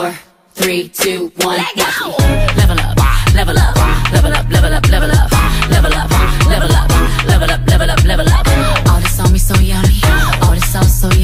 four, three, two, one, let go. Level up, level up, level up, level up, level up, level up, level up, level up, level up, level up. All this on me so yummy, all this sauce so yummy.